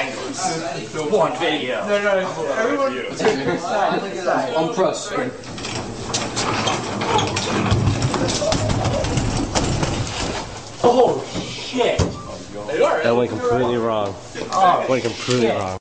One video. No, no, everyone take side. On press. Oh shit. That went completely wrong. Oh. Went completely wrong.